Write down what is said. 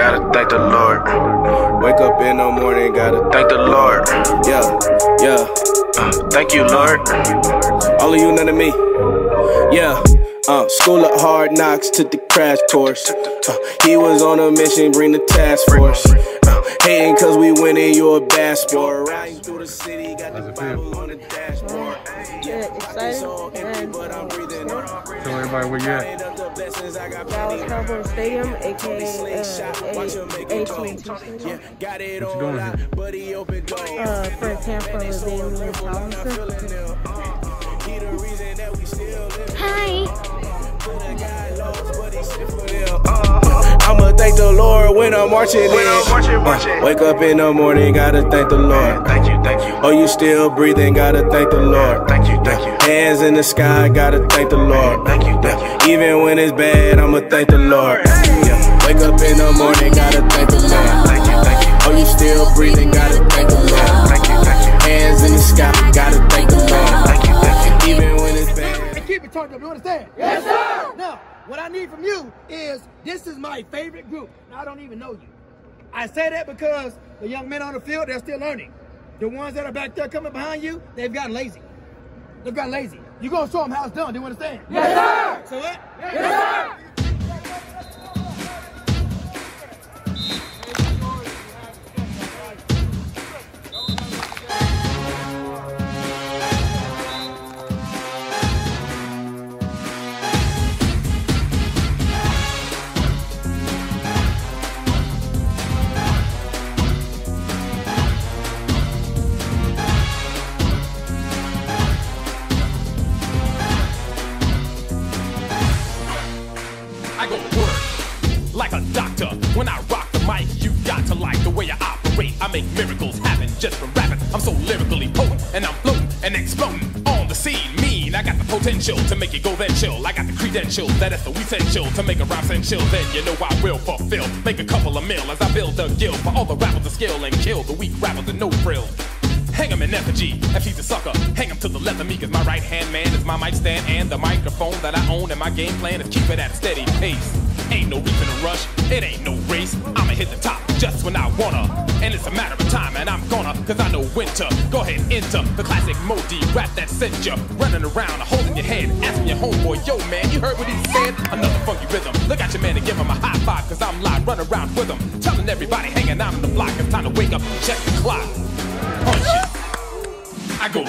Gotta thank the Lord. Wake up in the morning, gotta thank the Lord. Yeah, yeah. Uh, thank you, Lord. All of you, none of me. Yeah. Uh, school of hard knocks took the crash course. Uh, he was on a mission, bring the task force. Uh, hating cause we winning, you a bad sport. Riding through the city, got the Bible on the dashboard. Yeah, excited. And Tell everybody where you at. Dallas Cowboys Stadium, aka uh, AT&T Stadium. Got it What you doing here? buddy, open door. Uh, for a camp for LaDainian Tomlinson. I'ma thank the Lord when I'm marching in. Uh, wake up in the morning, gotta thank the Lord. Thank you, thank you. Oh, you still breathing, gotta thank the Lord. Thank you. Hands in the sky, gotta thank the Lord. Thank you, thank you. Even when it's bad, I'ma thank the Lord. Yeah. Wake up in the morning, gotta thank the Lord. Thank you, thank you. Oh, you still breathing, gotta thank the Lord. Thank you, thank you. Hands in the sky, gotta thank the Lord. Thank you, thank you. Even when it's bad. and keep it turned up. You understand? Yes, sir. Now, what I need from you is this is my favorite group. Now, I don't even know you. I say that because the young men on the field, they're still learning. The ones that are back there coming behind you, they've gotten lazy. They've gotten lazy. You're going to show them how it's done. Do you understand? Yes, sir. So what? Yes, sir. Like a doctor. When I rock the mic, you got to like the way I operate. I make miracles happen just from rapping. I'm so lyrically potent, and I'm floating and exploding on the scene. Mean, I got the potential to make it go then chill. I got the credentials that is so essential to make a rhyme chill. Then you know I will fulfill. Make a couple of mil as I build a guild for all the rappers to skill and kill the weak rappers with no frill. Hang him in effigy. If he's a sucker, hang him to the left of me, cause my right hand man is my mic stand and the microphone that I own. And my game plan is keep it at a steady pace. Ain't no reason to rush, it ain't no race. I'ma hit the top just when I wanna. And it's a matter of time, and I'm gonna, cause I know winter. Go ahead, enter the classic Modi rap that sent you running around, holding your head, asking your homeboy, yo man, you heard what he said? Another funky rhythm. Look at your man and give him a high five, cause I'm live, run around with him. Telling everybody hanging out on the block, it's time to wake up check the clock. Punch it. I go